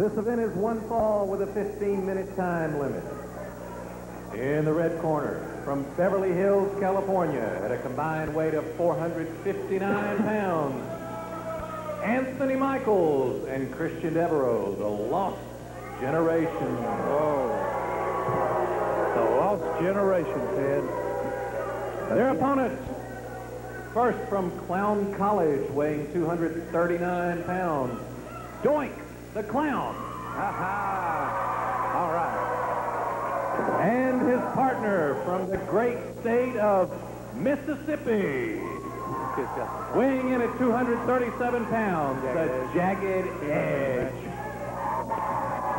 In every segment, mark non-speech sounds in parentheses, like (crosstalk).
This event is one fall with a 15-minute time limit. In the red corner, from Beverly Hills, California, at a combined weight of 459 pounds, Anthony Michaels and Christian Devereaux, the Lost Generation. Oh. The Lost Generation, Ted. Their opponents, first from Clown College, weighing 239 pounds, Doink, the Clown. All right. And his partner from the great state of Mississippi, weighing in at 237 pounds, the Jagged Edge.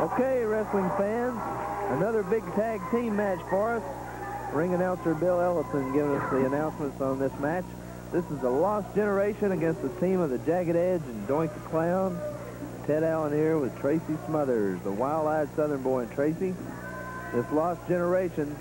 Okay, wrestling fans, another big tag team match for us. Ring announcer Bill Ellison giving us the announcements on this match. This is the Lost Generation against the team of the Jagged Edge and Doink the Clown. Ted Allen here with Tracy Smothers, the wild-eyed Southern boy. And Tracy, this Lost Generation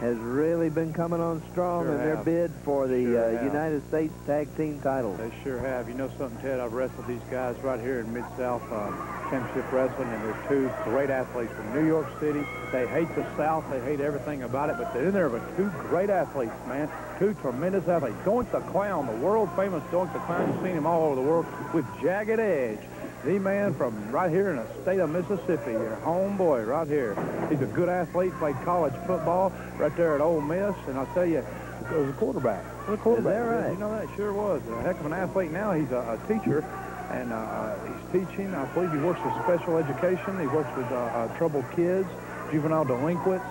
has really been coming on strong Sure in their have. bid for the Sure uh. United States Tag Team titles. They sure have. You know something, Ted? I've wrestled these guys right here in Mid-South um, Championship Wrestling, and they're two great athletes from New York City. They hate the South. They hate everything about it, but they're in there with two great athletes, man. Two tremendous athletes. Doink the Clown, the world-famous Doink the Clown. You've seen him all over the world with Jagged Edge. The man from right here in the state of Mississippi, your homeboy right here. He's a good athlete, played college football right there at Ole Miss, and I'll tell you, he was a quarterback. A quarterback. Is that right? You know that? Sure was. A heck of an athlete. Now he's a, a teacher, and uh, he's teaching. I believe he works with special education. He works with uh, uh, troubled kids, juvenile delinquents,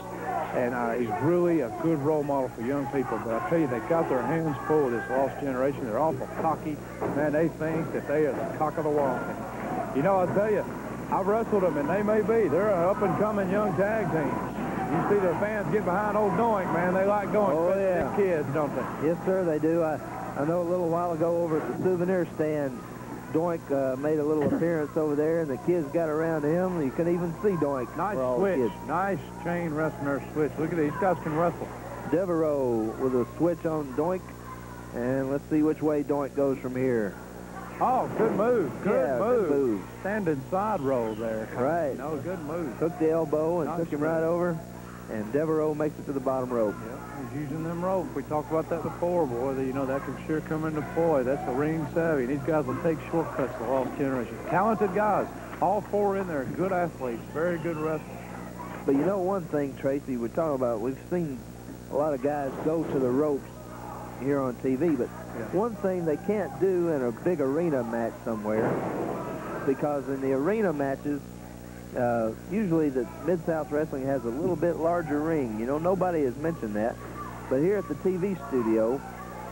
and uh, he's really a good role model for young people. But I tell you, they got their hands full of this lost generation. They're awful cocky. Man, they think that they are the cock of the walk. You know, I'll tell you, I've wrestled them, and they may be. They're an up-and-coming young tag team. You see the fans get behind old Doink, man. They like Doink. Oh, yeah. kids, don't they? Yes, sir, they do. I, I know a little while ago over at the souvenir stand, Doink uh, made a little appearance over there, and the kids got around him. You can even see Doink. Nice for all the switch. Nice chain wrestling there switch. Look at these guys can wrestle. Devereaux with a switch on Doink, and let's see which way Doink goes from here. Oh, good move. Good Yeah, move. good move. Standing side roll there. Right. No, good move. Took the elbow and took him right over, and Devereaux makes it to the bottom rope. Yep, he's using them ropes. We talked about that before, boy. That, you know, that can sure come into play. That's a ring savvy. These guys will take shortcuts, the lost generation. Talented guys. All four in there. Good athletes. Very good wrestlers. But you know one thing, Tracy, we're talking about, we've seen a lot of guys go to the ropes here on TV, but Yeah. one thing they can't do in a big arena match somewhere, because in the arena matches, uh, usually the Mid-South Wrestling has a little bit larger ring. You know, nobody has mentioned that. But here at the TV studio,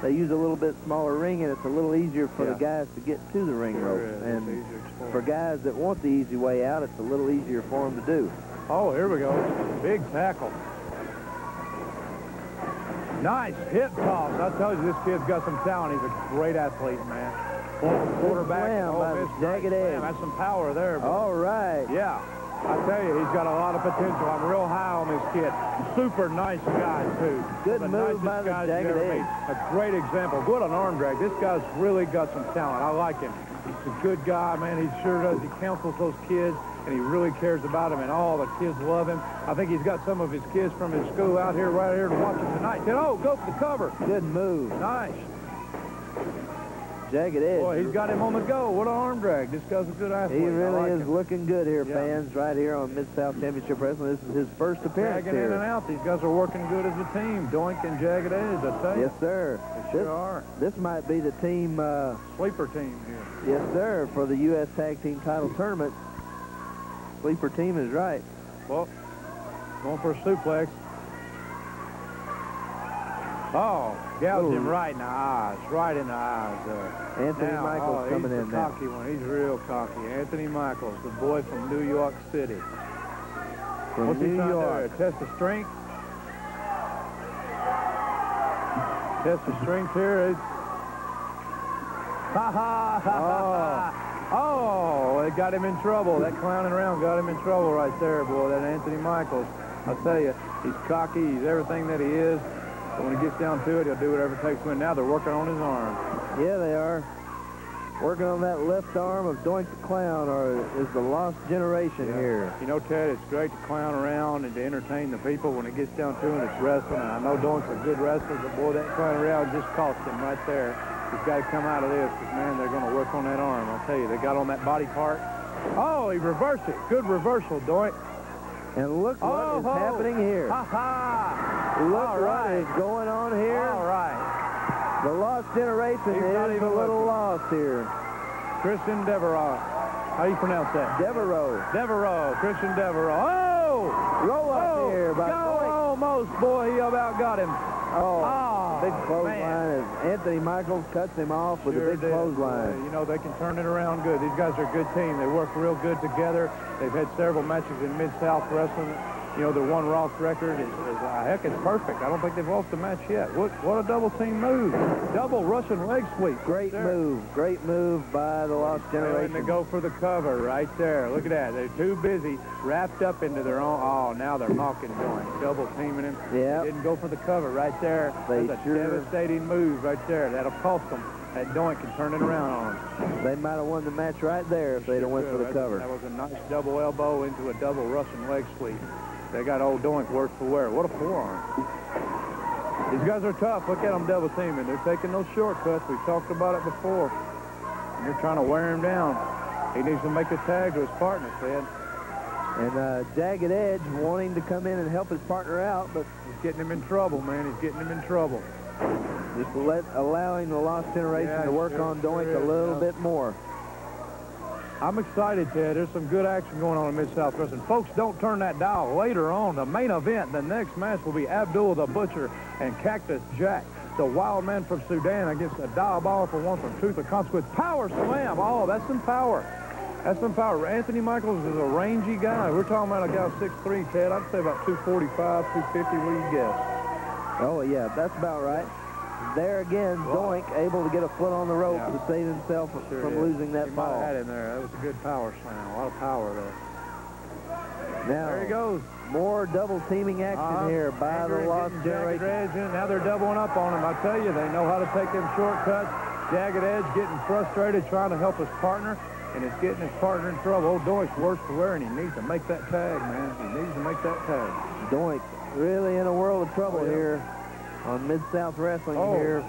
they use a little bit smaller ring, and it's a little easier for Yeah. the guys to get to the ring Sure ropes. And easier to explore. for guys that want the easy way out, it's a little easier for them to do. Oh, here we go. Big tackle. Nice hip toss. I told you this kid's got some talent. He's a great athlete, man. Quarterback. slam Ole by the Miss. jagged Great slam. That's some power there. All right. Yeah. I tell you, he's got a lot of potential. I'm real high on this kid. Super nice guy, too. Good the move by the jagged edge. A great example. Good on arm drag. This guy's really got some talent. I like him. He's a good guy, man. He sure does. He counsels those kids, and he really cares about him, and all the kids love him. I think he's got some of his kids from his school out here, right here to watch him tonight. Said, oh, go for the cover. Good move. Nice. Jagged edge. Boy, he's got him on the go. What an arm drag. This guy's a good athlete. He really like is him. looking good here, Yeah. fans, right here on Mid-South Championship Wrestling. This is his first appearance Tagging in and out. These guys are working good as a team. Doink and Jagged Edge, I tell you. Yes, sir. They This, sure are. this might be the team, uh, Sleeper team here. yes, sir, for the U.S. Tag Team Title Tournament. Sleeper team is right. Well, going for a suplex. Oh, gouged him right in the eyes. Right in the eyes there. Anthony Now, Michaels oh, coming he's in now. cocky one. He's real cocky. Anthony Michaels, the boy from New York City. From What's he New York. do? Test the strength. Test the strength here. (laughs) Ha ha ha ha. Oh. Oh, it got him in trouble. That clowning around got him in trouble right there, boy. That Anthony Michaels. I tell you, he's cocky. He's everything that he is. But when he gets down to it, he'll do whatever it takes to win. Now they're working on his arm. Yeah, they are. working on that left arm of Doink the Clown, or is the lost generation Yeah. here? You know, Ted, it's great to clown around and to entertain the people when it gets down to it. It's wrestling, and I know Doink's a good wrestler, but boy, that clown around just cost him right there. He's got to come out of this because, man, they're going to work on that arm. I'll tell you, they got on that body part. Oh, he reversed it. Good reversal, Doink. And look what oh, is ho. happening here. Ha ha! Look All what right. is going on here. All right. The lost generation He's not is a little looking. lost here. Christian Devereaux. How do you pronounce that? Devereaux. Devereaux. Christian Devereaux. Oh! Roll up Oh, here by Doink. almost, boy. He about got him. Oh, Oh, big clothesline. Anthony Michaels cuts him off with Sure a big did. clothesline. You know, they can turn it around good. These guys are a good team. They work real good together. They've had several matches in Mid-South Wrestling. You know, their one Ross record is, is uh, heck, it's perfect. I don't think they've lost a match yet. What, what a double team move. Double Russian leg sweep. Great There. move. Great move by the lost generation. they go for the cover right there. Look at that. They're too busy, wrapped up into their own. Oh, now they're mocking Doink, double teaming him. Yeah. Didn't go for the cover right there. They That's a sure- devastating move right there. That'll cost them. That doink can turn it around on them. They might have won the match right there if they'd have went for the cover. That was a nice double elbow into a double Russian leg sweep. They got old doink word for wear. What a forearm. These guys are tough. Look at them double teaming. They're taking those shortcuts. We've talked about it before. And they're trying to wear him down. He needs to make a tag to his partner, Ted. And uh, Jagged Edge wanting to come in and help his partner out, but He's getting him in trouble, man. He's getting him in trouble. just let, allowing the lost generation Yeah, to work sure- on Doink sure a little yeah. bit more. I'm excited, Ted. There's some good action going on in Mid-South Wrestling. Folks, don't turn that dial. Later on, the main event, the next match will be Abdul the Butcher and Cactus Jack. The wild man from Sudan against a diabolical for one from Truth or Consequence. Power slam. Oh, that's some power. That's some power. Anthony Michaels is a rangy guy. We're talking about a guy 6'3", Ted. I'd say about 245, 250. What do you guess? Oh, yeah, that's about right. There again, Doink able to get a foot on the rope Yeah. to save himself Sure from did. losing that He ball. had him there. That was a good power slam. A lot of power there. Now, There he goes. more double teaming action Uh-huh. here by Andrew the Lost Generation. Edge in. Now they're doubling up on him. I tell you, they know how to take them shortcuts. Jagged Edge getting frustrated, trying to help his partner, and it's getting his partner in trouble. Old Doink's worse for wear, and he needs to make that tag, man. He needs to make that tag. Doink really in a world of trouble Oh, yeah. here on Mid-South Wrestling Oh. here.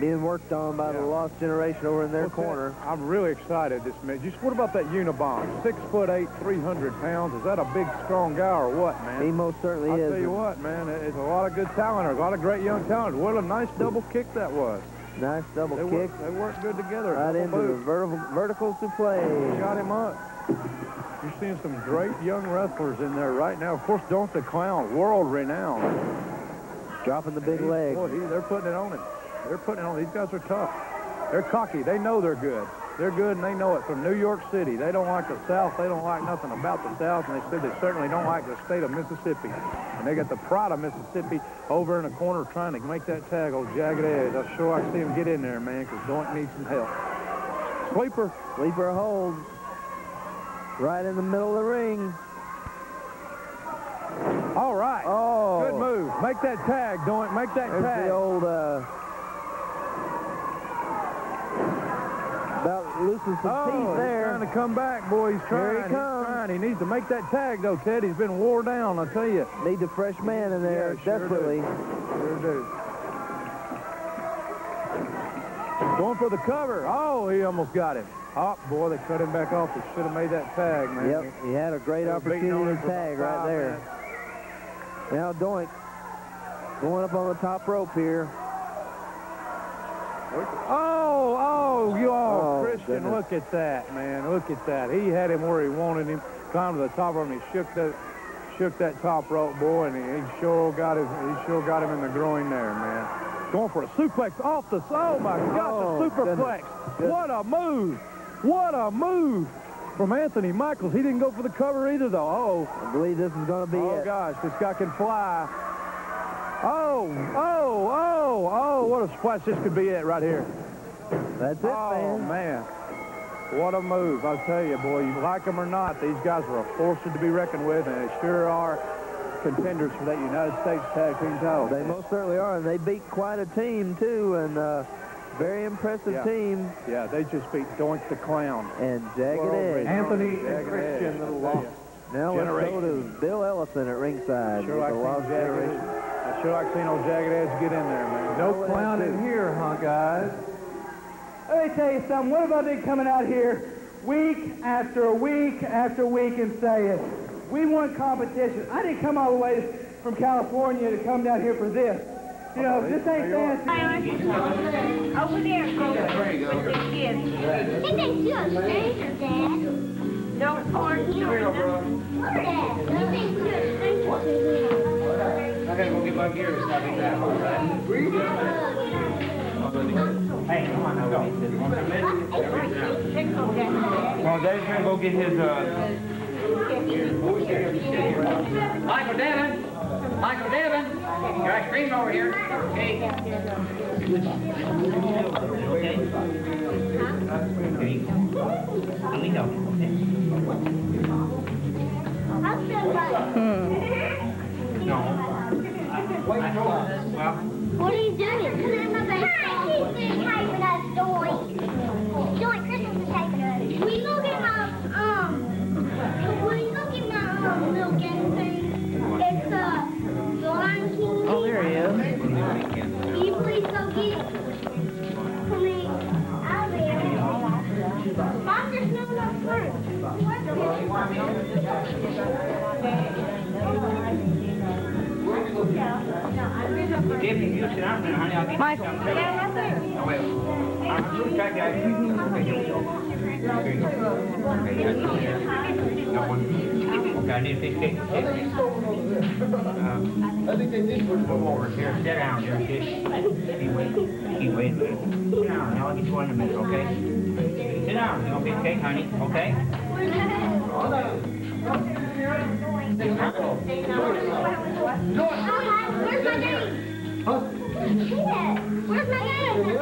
Being worked on by the Lost Generation over in their that? corner. I'm really excited this minute. Just what about that Unabomb? Six foot eight, 300 pounds. Is that a big, strong guy or what, man? He most certainly is. I'll is. tell you what, man, it's a lot of good talent. A lot of great young talent. What a nice double kick that was. Nice double They kick work, they work good together. right into the boot. vertical, vertical suplex. Shot him up. You're seeing some great young wrestlers in there right now. Of course, Doink the Clown, world renowned. Dropping the big leg. Boy, he, they're putting it on him. They're putting it on. These guys are tough. They're cocky. They know they're good. They're good, and they know it. From New York City, they don't like the South. They don't like nothing about the South, and they said they certainly don't like the state of Mississippi. And they got the pride of Mississippi over in the corner trying to make that tag on Jagged Edge. I'm sure I see him get in there, man, because Doink needs some help. Sweeper. Sleeper hold. Right in the middle of the ring. All right. Oh. Good move. Make that tag, Doink. Make that There's tag. the old, uh, about losing some Oh, teeth he's there. trying to come back, boy. He's trying. Here he He's comes. trying. He needs to make that tag, though, Ted. He's been wore down, I tell you. Need a fresh man in there, Yeah, sure desperately. Sure do. Going for the cover. Oh, he almost got him. Oh, boy, they cut him back off. They should have made that tag, man. Yep, he had a great opportunity to tag right there. Now Doink going up on the top rope here. Oh, oh, you all, Oh, Christian, goodness. look at that, man. Look at that. He had him where he wanted him. Climbed to the top rope, and he shook that, shook that top rope, boy, and he, he sure got his, he sure got him in the groin there, man. Going for a suplex off the, oh my God, Oh, the superplex. goodness. What a move. What a move from Anthony Michaels. He didn't go for the cover either, though. Oh, I believe this is going to be oh it. gosh, this guy can fly. Oh, oh, oh, oh, what a splash. This could be it right here. That's it, Oh, man. man. What a move. I'll tell you, boy, you like them or not, these guys are a force to be reckoned with, and they sure are contenders for that United States Tag Team title. They most certainly are, and they beat quite a team, too. And uh, Very impressive Yeah. team. Yeah, they just beat Doink the Clown. And Jagged Edge. Anthony and Christian, Edge. the lost Now let's go to Bill Ellison at ringside. Sure like the seeing Lost Generation. I sure like seeing old Jagged Edge get in there, man. No Bill clown in here, huh, guys? Let me tell you something. What about they coming out here week after week after week and saying, we want competition. I didn't come all the way from California to come down here for this. You know, this ain't fancy. Over there, go with the kids. He thinks you're a stranger, Dad. Don't orange on Dad, he thinks you're a stranger. I gotta go get my gear and stuff like that, all right? Hey, come on now, go. Well, Dave's gonna go get his, uh... Michael Devin! Michael Devin! Your ice cream over here. Okay. Okay. Okay. Let me go, okay? I'll No. Well, What are you doing? Okay, I. Um, think they did put them over here. Sit down. Keep waiting, keep waiting. Sit down, now I'll get you in a minute, okay? Down, you okay, honey, okay? Where's my name? Yeah. Where's my name?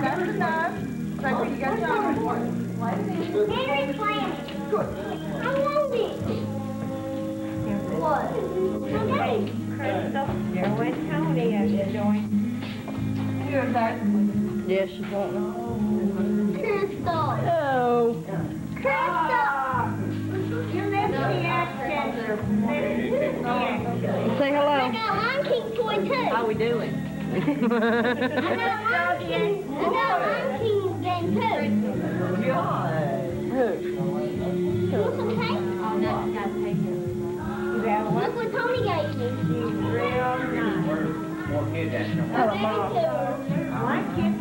That's enough. Like what you got to Henry Planet. Good. I want it. What? Okay. There went Tony as you're doing. Here's that. Yes, you don't know. Crystal. Oh. Crystal. You missed the action. Say I hello. got Lion King toy too. How we doing? I got Lion King. I got Lion King game too. Look okay? Look what Tony gave me. More kids, that's no I gave it to her. My kid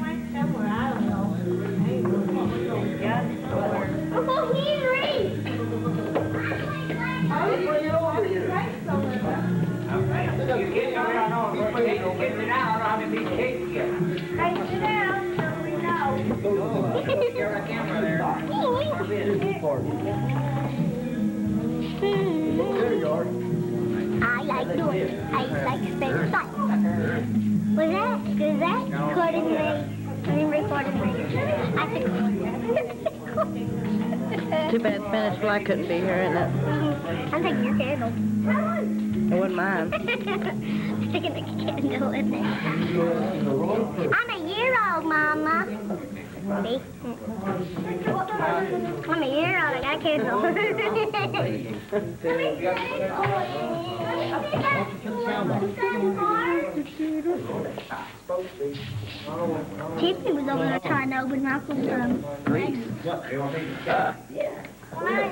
there. I like doing it. I like spending fun. Was that, is that recording me? Too bad Spanish Fly couldn't be here, isn't it? I'm taking your candle. It wasn't mine. Sticking the candle in there. I'm a year old, Mama. See? I'm a year old. I got a candle. Tiffany was over there trying to open Michael's um, legs. Why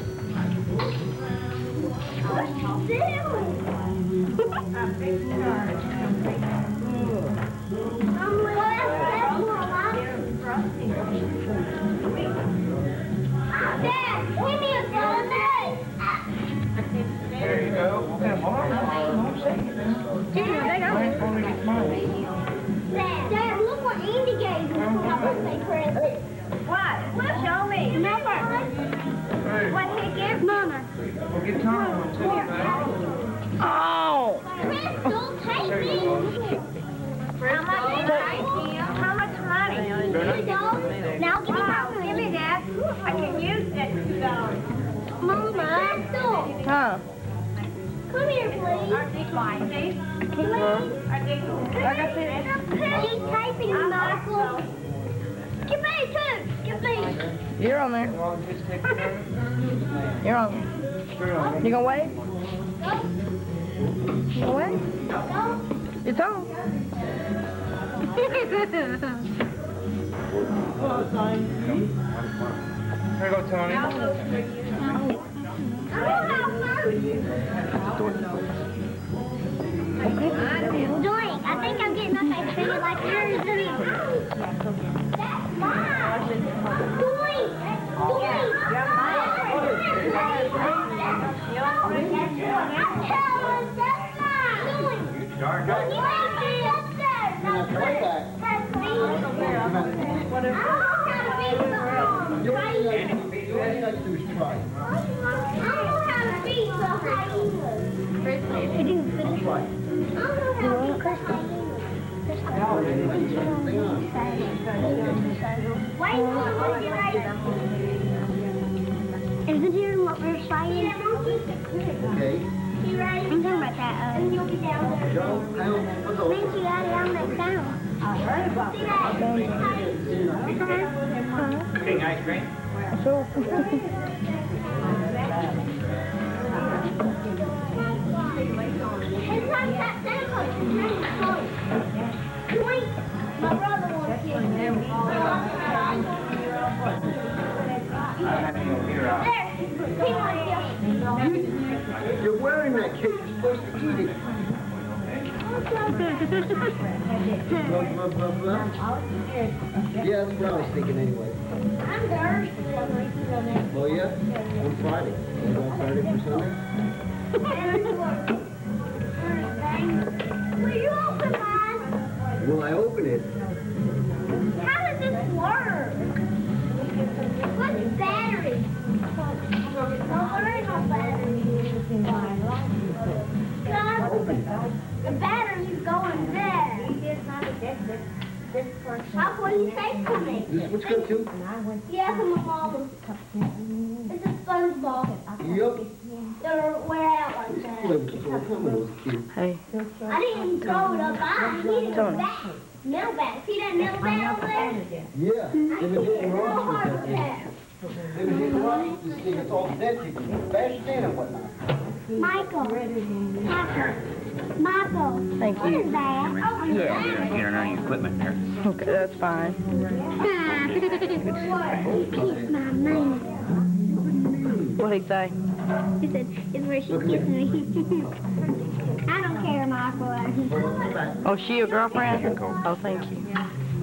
hold on. Dad, Andy gave me for my birthday present. What? Show me. Remember? What he give? Mama. We'll get Tom one too, man. Oh! Crystal, take me. How much? How much money? Two dollars. Now give me Wow, give me that. I can use that two. Mama. Crystal, Huh? come here, please. Are they fine, see? Please. Are they? I got this. He's typing, Michael. Get me too. Get me. You're on there. Well, just take care of it. You're on there. You gonna wave? Go. You gonna wave? Go. It's on. Here you go, Tony. I'm gonna have fun. Doink. I think I'm getting up and feeling like yours. That's mine. Doink. Doink. I'm telling that's mine. Doink. Darn You ain't been up there. No, that's me. I don't know how to be the hyena. I don't know how to be the hyena. I do, but I don't know how to be Crystal. Wait, look, you ready? Is it here what we're fighting? Okay. I'm talking about that. Uh, and you'll be down there. Joe, I don't, what's the Means you got it on that sound. See that? King ice cream? It's like that (laughs) Santa Yeah, that's what I was thinking anyway. I'm thirsty. Oh, yeah? On Friday. On Saturday for Sunday? Will you open mine? Will I open it? That's what he said to me. This what's good too? Yeah, from my mama. It's a SpongeBob. Yup. They'll wear out like that. flavor before coming was cute. Hey. I didn't throw it up. I needed a bat. Middle bat. See that middle bat over there? Yeah. They I were took a hitting real rocks with hard that thing. bat. They were rocks this thing. It's all dead people. Bashed in and whatnot. Michael. Michael. Michael. Thank you. is that? Yeah, get on, get on your equipment there. Okay, that's fine. Kiss my man. What'd he say? He said, it's where she kissed me. (laughs) I don't care, Michael. Oh, she your girlfriend? Oh, thank you.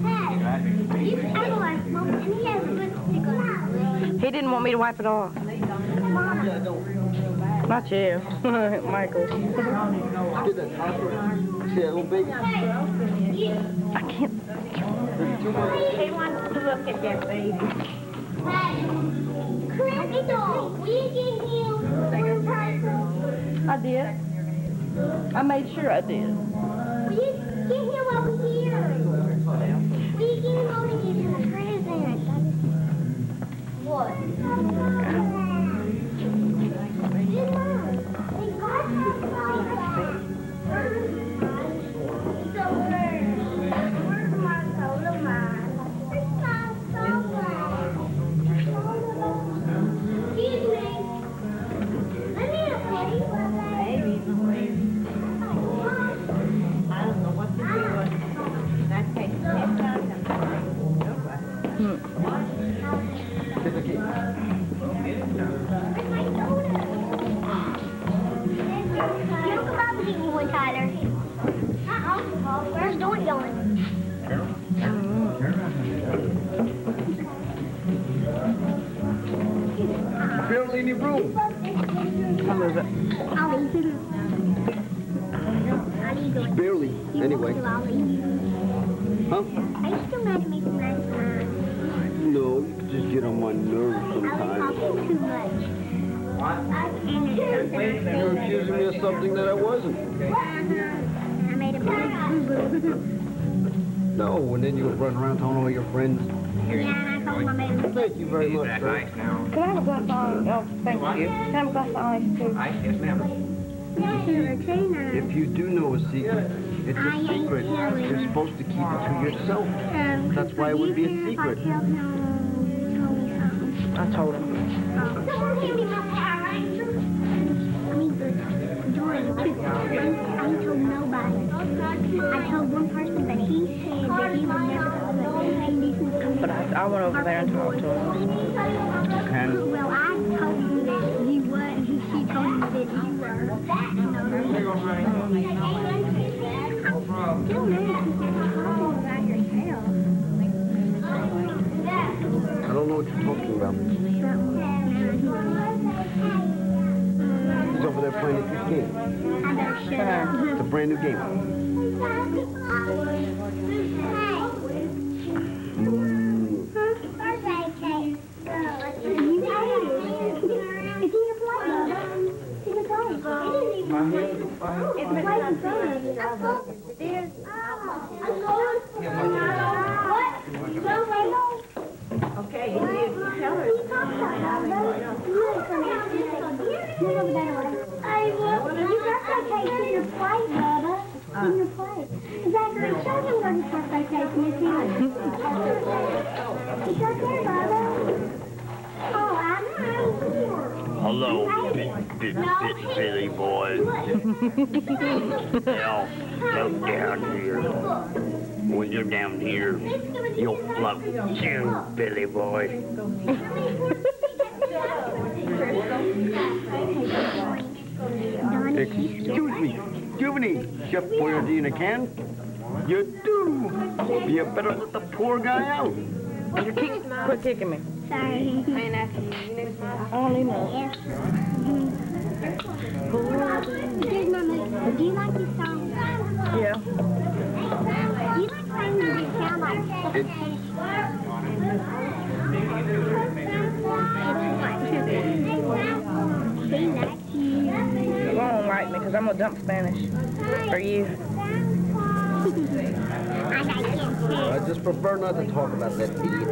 Hey, you kind of like mom, and he has a good stick on his He didn't want me to wipe it off. Not you, (laughs) Michael. Get that topper. See that little baby? Hey, you. I can't. He wants to look at that baby. Hey, Crimpy dog, will you get him for Michael? I did. I made sure I did. Will you get him over here? Will you get him over here to the present? What? And then you would run around telling all your friends. Yeah, and I told him I made a mistake. Thank you very much, sir. ice now. Can I have a glass of ice? Oh, thank you. Can I have a glass of ice too? Ice, yes, ma'am. If you do know a secret, it's I a ain't secret. You're supposed to keep it to yourself. Um, That's why it would be a secret. tell him, tell me something. I told him. Someone give me my Power Ranger. I mean, the Jordan, too. I told nobody. I told one person, but he said he But I, I went over there and talked to him. And Well, I told him that he was, and he, she told him that you were. Still nice to get home by yourself. I don't know what you're talking about. He's over there playing a good game. I better shut up. It's a brand new game. (laughs) Your birthday cake's in your your. Zachary, Bubba. Oh, I. Hello, big, big, big Billy boy. now, come down here. When you're down here, you'll flunk too, Billy boy. Excuse me, Juvenile, Chef Boyardee in a can? You do. You better let the poor guy out. You quit kicking me. Sorry. My move. Do you like this song? Yeah. Do you like things that sound like you. You like me because I'm going to dump Spanish for you. I like him I just prefer not to talk about that idiot.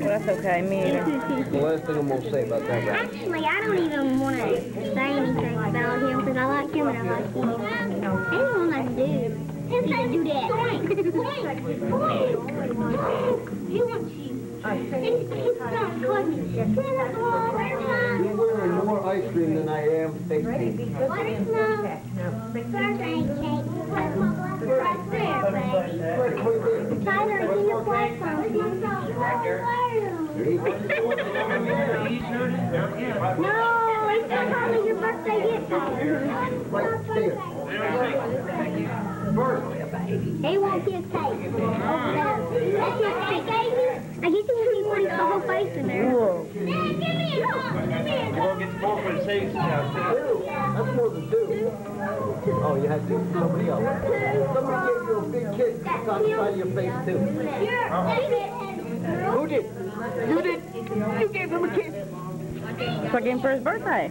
Well, that's okay. Me either. The last thing I'm gonna say about that guy. Actually, I don't even want to say anything about him because I like him and I like you. Anyone I do. He can do that. He wants you. He's gonna call me. You're wearing more ice cream than I am tasting. What is birthday cake? Right there, baby. Tyler, it's in your plate No, it's not probably your birthday gift. Right there. They want his cake. That's his cake. I guess it was he put his whole face in there. Whoa. Give me a hug. Come here. That's more than two. Oh, you had two. Somebody else. Somebody gave you a big kiss on the side of your face, too. Who did? You did? You gave him a kiss. So I gave him for his birthday.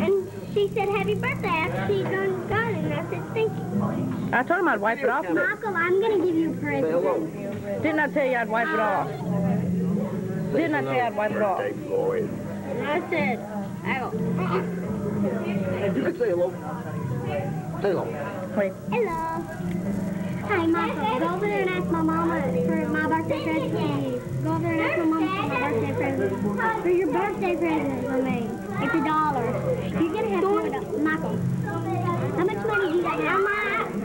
And she said, happy birthday after she done got it. And I said, thank you. I told him I'd wipe it off. Michael, I'm going to give you a present. Didn't I tell you I'd wipe it off? Didn't I tell you I'd wipe it off? Birthday boy. And I said, oh, uh-uh. ow. You can say hello. Say hello. Wait. Hello. Hey, Michael, go over there and ask my mama for my birthday present for you. Go over there and ask my mama for my birthday present. For your birthday present for me. It's a dollar. You're gonna have to do it, Michael. How much money do you got? I,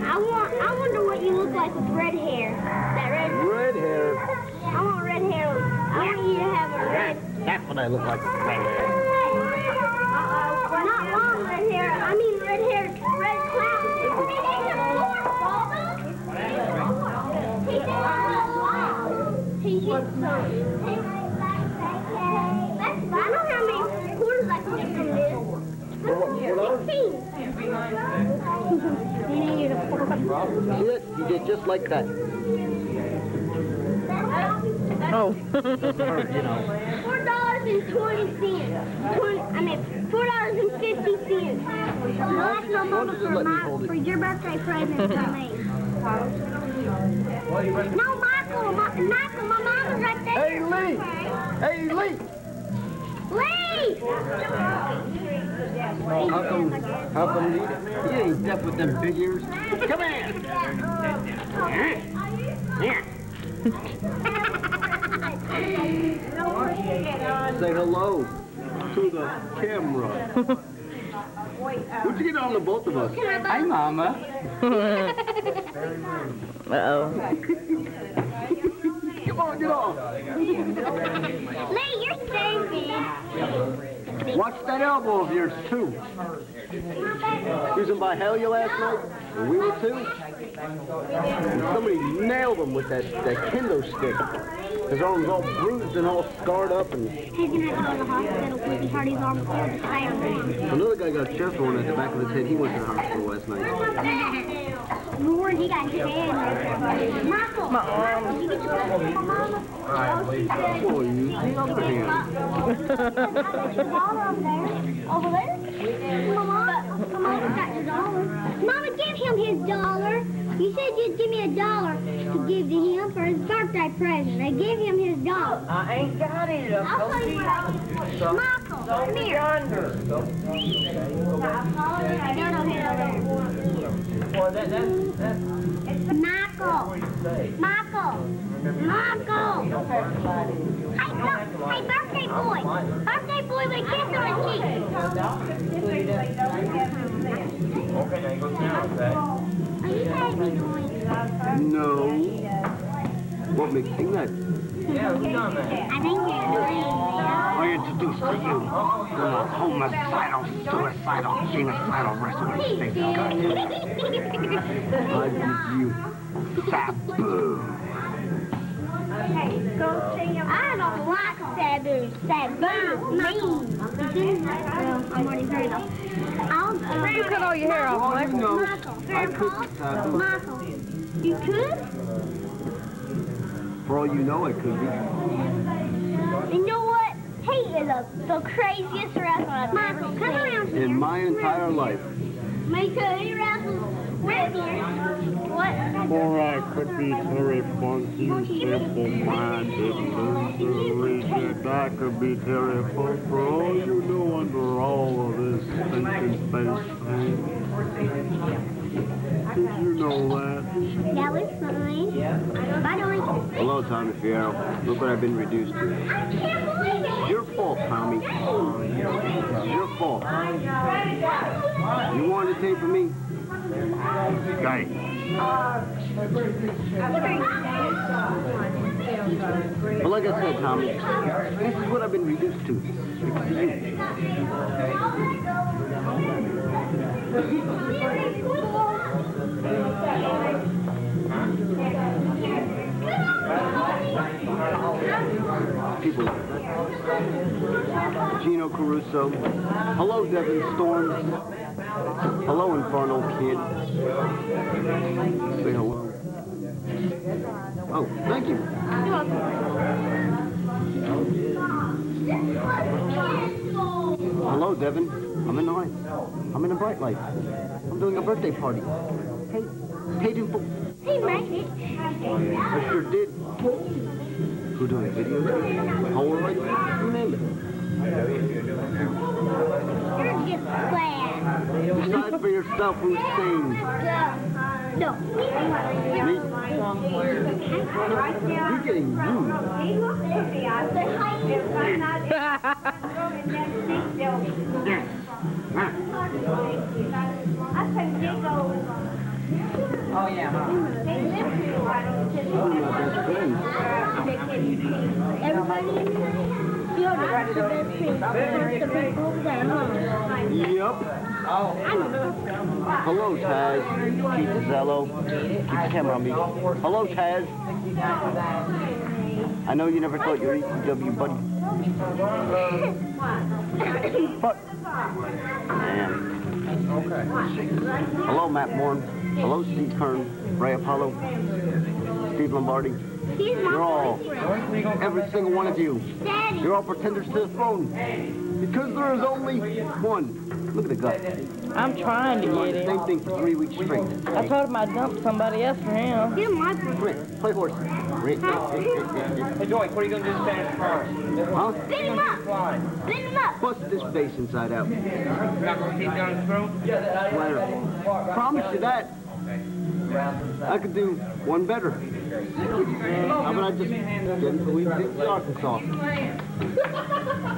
I want. I wonder what you look like with red hair. That red. Red hair. I want red hair. I want you to have a red. That's what I look like. Right there. Not long red hair. I mean red hair. Red cloud. He hit some. I See it? He did just like that. Oh. Four oh. dollars (laughs) and twenty cents. Twenty, I mean, four dollars and fifty cents. That's my mama for my for your birthday present for me. No, Michael, my, Michael, my mama's right there. Hey, Lee! Hey, Lee! Lee! How come, how come he, he ain't deaf with them big ears? Come here! Say hello to the camera. What'd you get on the both of us? Hi, Mama. Uh-oh. Come on, get on. Lee, you're stupid. Watch that elbow of yours, too. In by hell you last night? We were too? Somebody nailed him with that, that kendo stick. His arm's all bruised and all scarred up, and He's gonna go to the hospital because he hurt his arm before the fire. another guy got a chest wound at the back of his head. He went to the hospital last night. (laughs) Lord, he got his hand. Michael, my arm. Did you get your brother from my mama? Oh, she said. Boy, you, your hand. I got your dollar over there. Over there? Mama, Mama got your dollar. Mama, give him his dollar. You said you'd give me a dollar to give to him for his birthday present. I gave him his dollar. I ain't got it. I'll tell you what. Michael, come here. Yonder. No, no, he's over there. Well, that, that, that, Michael. Michael. Michael. Hey. Hey, birthday boy. Birthday boy with a kiss on his cheek. Okay, now you go down, okay? Are you baby doing? No. What makes you that? Yeah, who done that? I think you're doing I introduce to you the homicidal, suicidal, genocidal wrestling face gun. I give you Sabu. I don't like Sabu. Sabu is mean. Well, I'm already heard of. I'll you cut all your hair off, Mike. No, Michael, I fair could call. Sabu. Michael, you could? For all you know, it could be. You know what? He is a, the craziest wrestler I've Michael, ever come around here. In my entire life. Me too. He wrestles with me. What? Or I could be Terry Funky, simple-minded, loser-rigid. I could be Terry Funk for all you know under all of this stinking face paint. Did you know that? That was fine. By the way, Hello, Tommy Fierro. Look what I've been reduced to. I can't believe it. It's your fault, Tommy. It's your fault. You wanted to tape for me? Thanks. But like I said, Tommy, this is what I've been reduced to. People. Gino Caruso. Hello, Devon Storms. Hello, Inferno Kid. Say hello. Oh, thank you. Hello, Devon. I'm in the light. I'm in the bright light. I'm doing a birthday party. Hey, paid in full. He made it. I sure did. Who doing a video? Polaroid? You name it. You're just glad. Decide for yourself who's sane. No. You're getting rude. Oh, yeah. Everybody? You're the best friend. The people over there, huh? Yep. Hello, Taz. Keith Zello. Keep the camera on me. Hello, Taz. I know you never thought your ECW buddy. Fuck. Damn. Hello, Matt Bourne. Hello, Steve Keirn, Ray Apollo, Steve Lombardi. You're all, every single one of you. You're all pretenders to the throne. Because there is only one. Look at the gut. I'm trying to Doing get the him. same thing for three weeks straight. I told him I'd dump somebody else for him. You're my boyfriend. Come here, play horse. Rick. Hey, Joey, what are you going to do to stand in the car? Huh? Spin him up. Fly. Spin him up. Bust this face inside out. You're not going to keep down his throat? Flatter. Promise you that. I could do one better. How about I just get him to leave to Arkansas?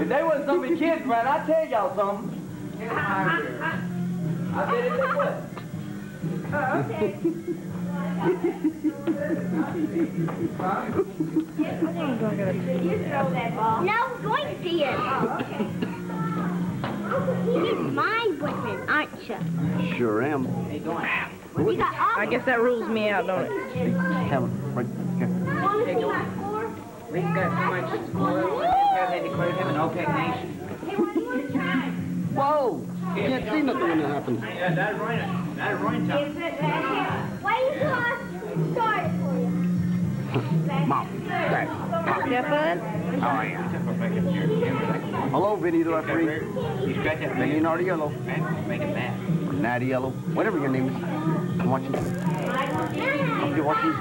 If they wasn't so many kids around, I'd tell y'all something. I said if they was. No, going to see it. You're my boyfriend, aren't you? Sure am. You got all I guess that rules me out, don't it? Right here. Want to see my score? We've got so much spoiled. They declared him an OPEC nation. Hey, what do you want to try? Whoa! You can't see nothing when that happens. Yeah, that's right. That's right, Tom. Is it that Wait until I start it for you. Mom, Dad, Pop. You fun? Oh, yeah. Hello, Vinny the referee. You scratch that it bad. Natty Yellow. Whatever your name is. I'm watching. Hope you're watching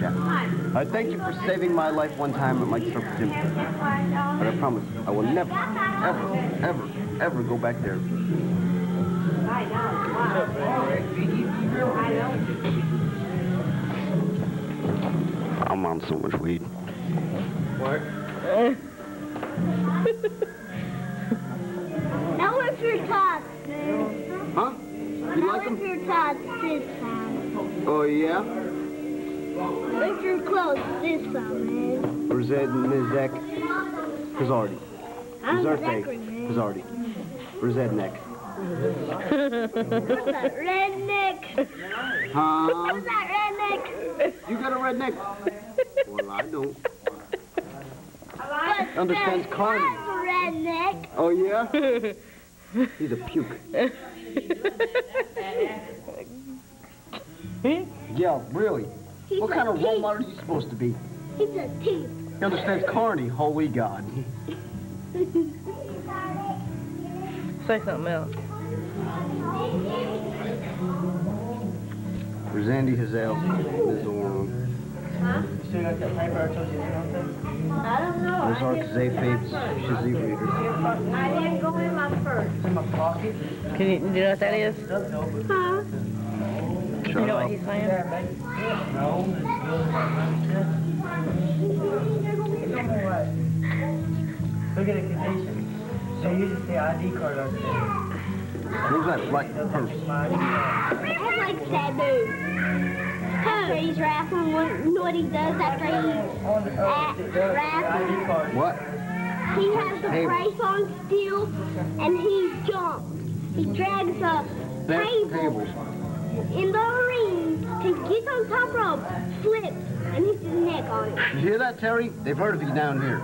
come on. I thank you for saving my life one time at my surf gym. But I promise, I will never, ever, ever, ever go back there. I'm on so much weed. What? (laughs) Now if your tots, man. Huh? You Now like if your tots this time. Oh, yeah? If your clothes this time, man. Brzed Nizek Kazardi. I'm Kazarte Zachary, man. Kazardi. Brzednek. What's that redneck? Huh? What's that redneck? You got a redneck? Well, I don't. What's Understands that? I'm a redneck. Oh, yeah? He's a puke. Yeah, really. He's What kind of role model are you supposed to be? He's a thief. He understands Carney, holy God. (laughs) Say something else. There's Andy Hazel. There's Orm. Huh? Still got that paper I told you to know? I don't know. There's I Arc didn't, Zay Fates. Shazzy Reader. I didn't go in my purse. In my pocket. Can you, do you know what that is? Doesn't open. Huh? You Shut know what he's saying? No, it's good. It's on the way. Look at the condition. So you just the ID card up there. Who's that black purse? My I like Sabu. He's rapping, what, you know what he does after he's uh, at it does, the rapping? ID card. What? He has the brace on still, and he jumps. He drags up That table tables. in the ring, he gets on top rope, flips, and hits his neck on it. You hear that, Terry? They've heard of you down here.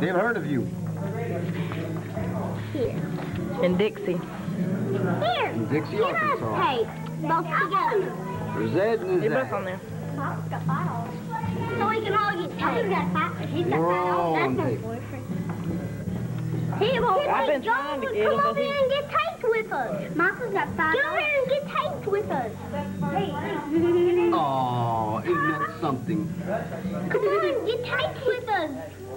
They've heard of you. Here. In Dixie. Here. In Dixie, Get us Arkansas. tape. Both together. There's Ed and They're there's both on Zach. there. So we can all get tape. He's got five. He's got We're five. That's my boyfriend. He won't I've been. Go trying to over- get Come over here and get taped with us. Michael's got five. Get over here and get taped with us. Hey. Oh, isn't that something? Come on, get taped with us.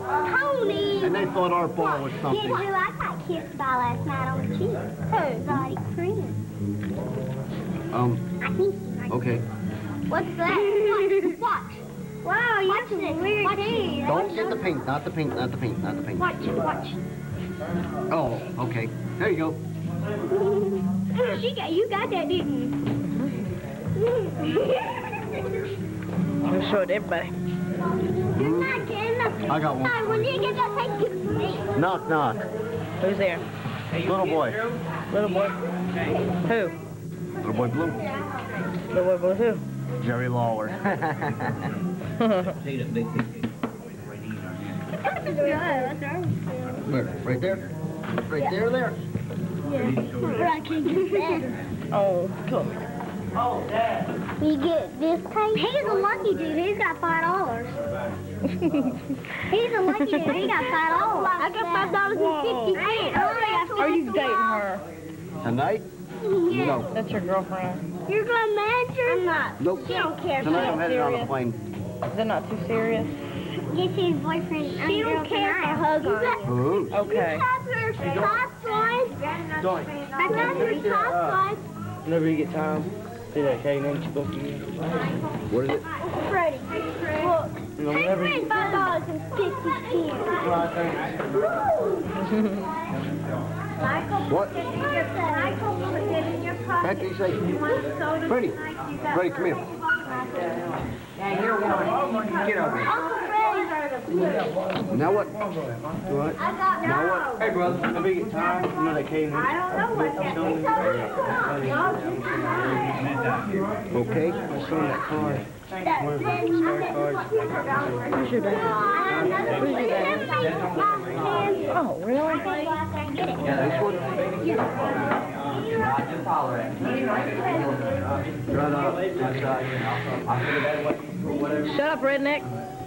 Tony. And they thought our ball was Guess something. who I got kissed by last night on the cheek? Her, Dottie Friend. Um, I think. okay. What's that? Watch. Watch. Wow, you have some weird watch. Don't get the pink, not the pink, not the pink, not the pink. Watch, watch. Oh, okay. There you go. She got, you got that, didn't you? We'll show it to everybody. You're not getting the I got one. No, when you get that, take it. Knock, knock. Who's there? Little boy. Little boy. Who? Little boy blue. Little boy, Blue who? Jerry Lawler. (laughs) (laughs) Where? Right there? Right there, there? But I can do better. Oh, come on oh dad We get this tape. He's a lucky dude. He's got five dollars. (laughs) He's a lucky dude. He got five dollars. I got five dollars and fifty cents. Are you dating her? Tonight? No. That's your girlfriend. You're gonna manager? I'm not. Nope. She don't care. Tonight I'm headed on a serious. plane. Is it not too serious? Get his boyfriend. She don't care if I hug on you. Ooh. Okay. have her top line. Joint. I got her top line. Whenever you get time, see that K name you supposed to use. What is it? Freddie. Look. You know, Take whenever Freddie you... five dollars and fifty cents. What? Back you say, Freddie, Freddie, come here. Yeah, you're one. Get over here. Uncle Freddie. Now what? What? I got Now what? Hey, brother, whenever you time, you know that K name. I don't know what that is. Okay, let's show that card. Who's your dad? Oh, really? This one? Just holler at me. Right up. Shut up, redneck.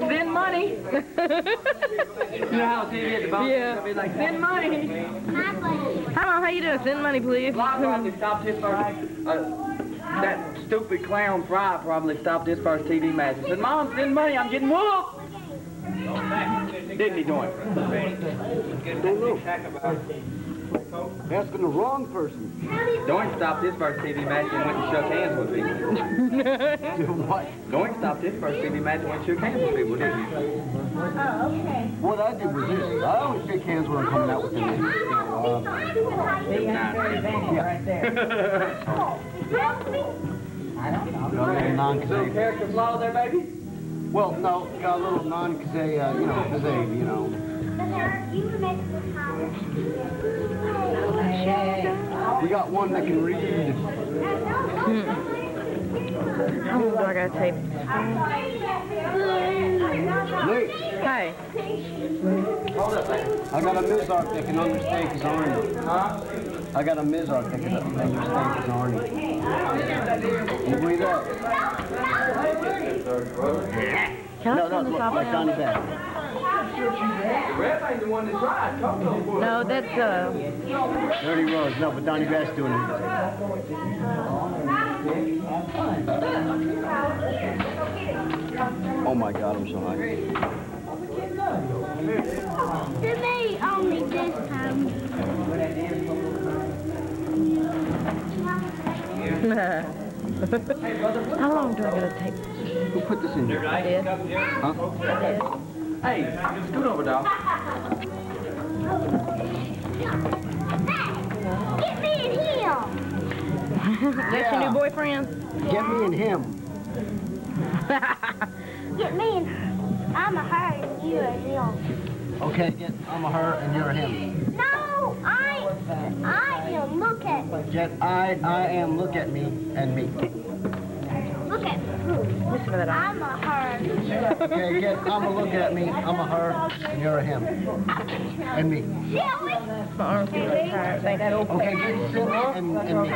Spend money. (laughs) You know how TV at the bottom Yeah. will be like Spend money. Hi, Mom. How you doing? Send money, please. Likewise, they stopped his first, uh, that stupid clown Fry probably stopped his first TV match. He said, Mom, send money, I'm getting whooped. Didn't he, Doink? Don't know. Asking the wrong person. Doink stopped his first TV match and went and shook hands with people. (laughs) Do what? Doink stopped his first TV match and went and shook hands with people, didn't he? What I did was this. I always shake hands when I'm coming out with them. You (laughs) (laughs) know, uh, got a little Little non-kazay. character flaw there, baby? Well, no, got a little non-kazay, uh, you know, kazay, you know. We got one that can read. How long do I gotta tape? Nate, Hey. Hold up. I got a Mizark that can understand his army. Huh? I got a Mizark that can understand his army. You believe that? Can I No, no, turn this look, off like Donnie now? Bass. Red ain't the one that tried. Come to him. No, that's, uh, Dirty Rose. No, but Donnie Bass doing it. Oh my God, I'm so high. To me, only this time. (laughs) how long do I gotta tape? Who put this in here? I did. Huh? Hey, scoot over, dog. Get me in here. That's your new boyfriend? Get me and him. (laughs) Get me in. I'm a her and you a him. Okay, get, I'm a her and you're a him. No, I, I am. Look at me. Get I, I am, look at me, and me. Look me. Listen to that. I'm a her. Okay, get, I'm a look at me, I'm a her, and you're a him. And me. My arm's getting tired. Thank you. Okay, get Cindy and, and me.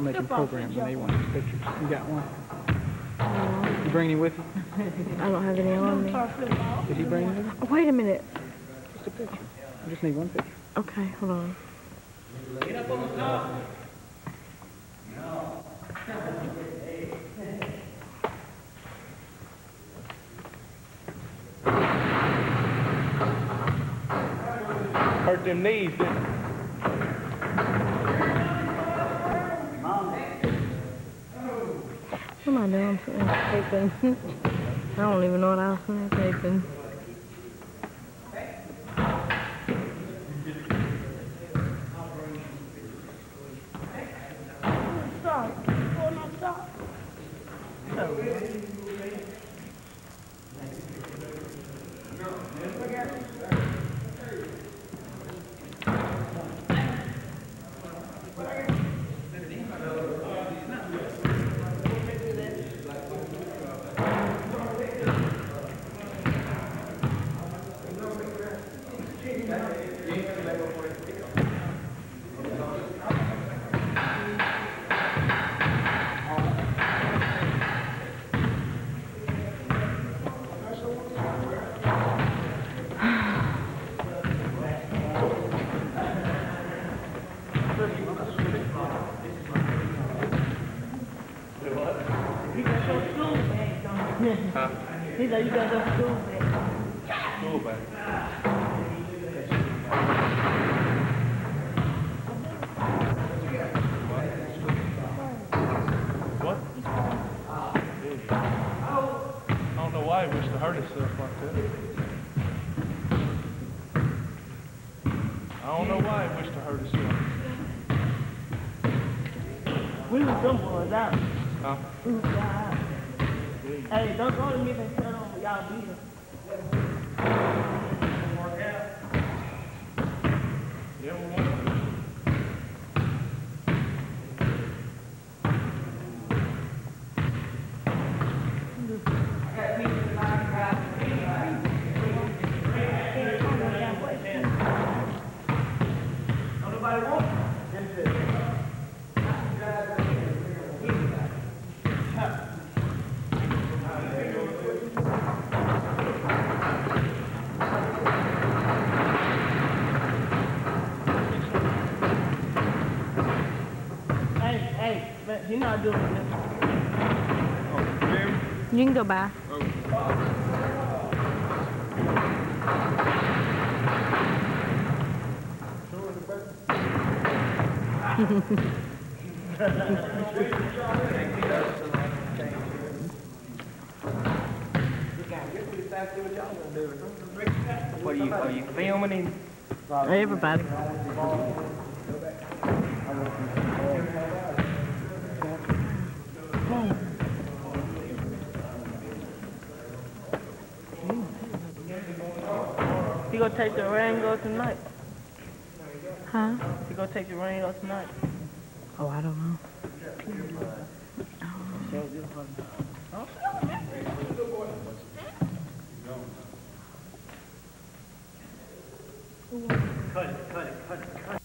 Start making programs. and they want of these pictures. You got one? You bring any with you? I don't have any on me. Did he bring any? with oh, him? Wait a minute. Just a picture. I just need one picture. Okay, hold on. Hurt them knees, didn't it? I? I'm. (laughs) I don't even know what I was taping. You're not doing this. Oh, you can go by. (laughs) What are you, are you filming him? Everybody. Take the Rango tonight? Huh? You gonna take the Rango tonight? Oh, I don't know. Cut it, cut it, cut it, cut it.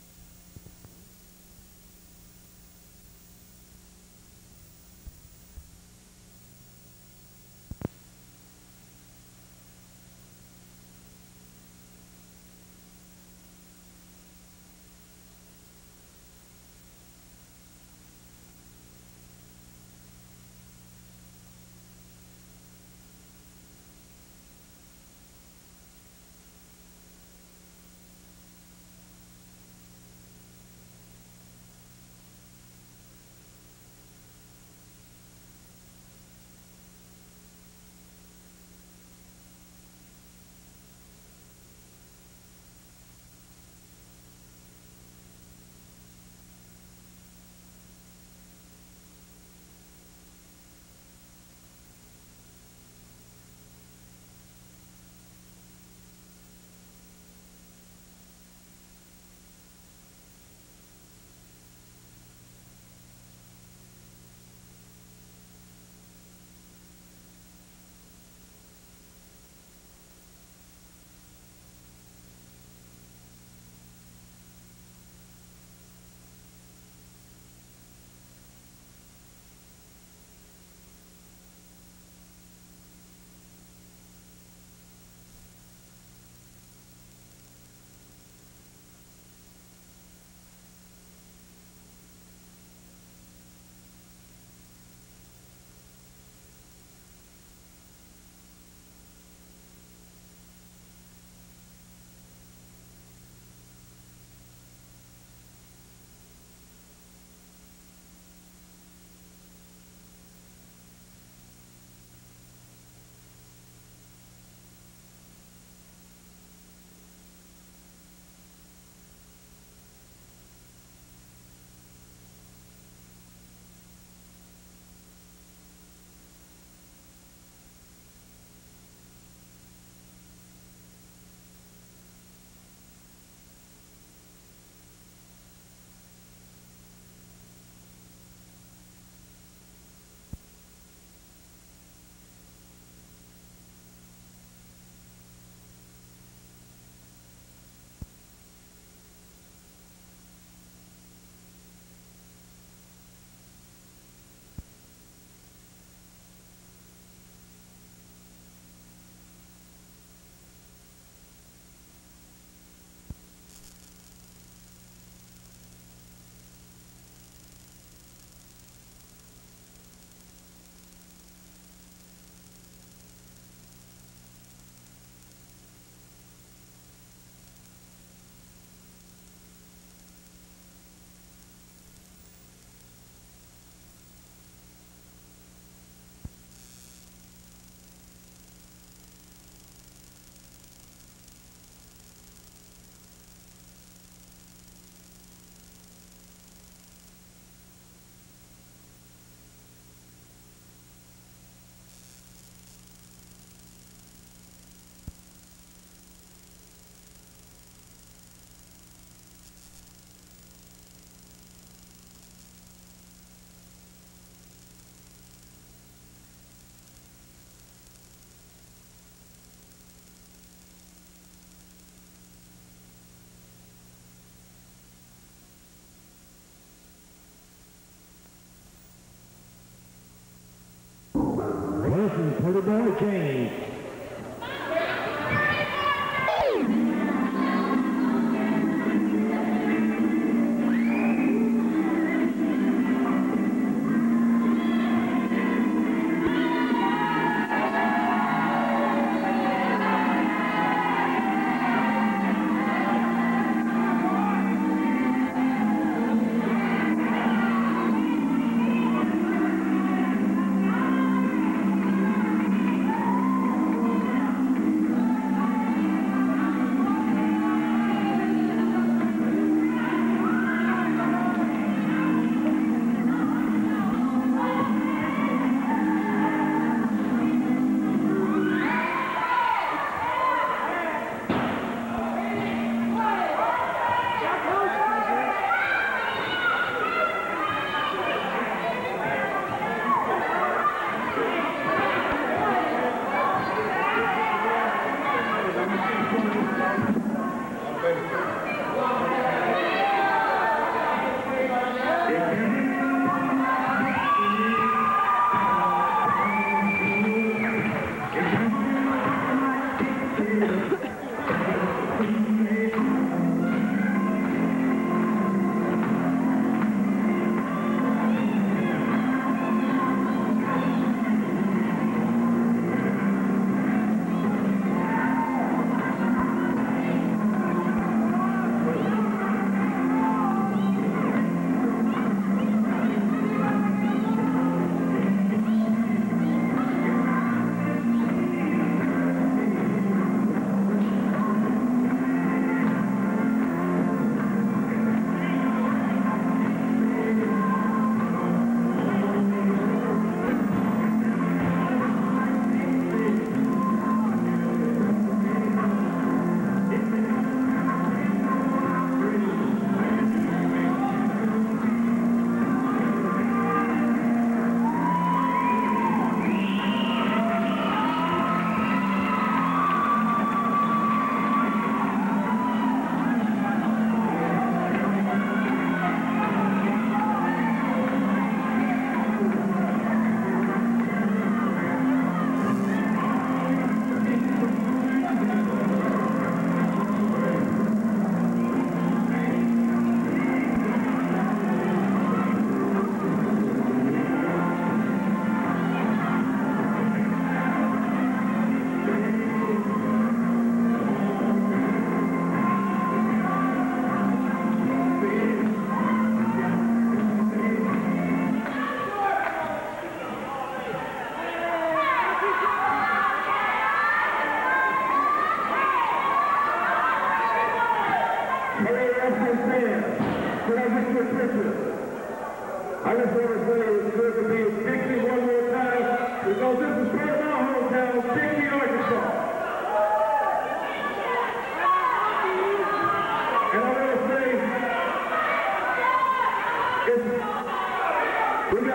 The Donner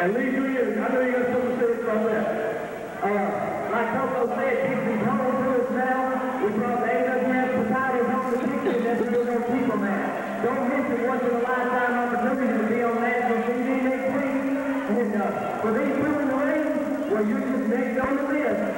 And Lee Green, I know you got something to say about that. Uh, like Coco said, Dixie's home to us now. We brought the AWS potatoes on the kitchen, and that's where we're going to keep them at. Don't miss it once in a lifetime opportunity to be on national TV next week. And uh, for these two in the ring, well, you're just next on the list.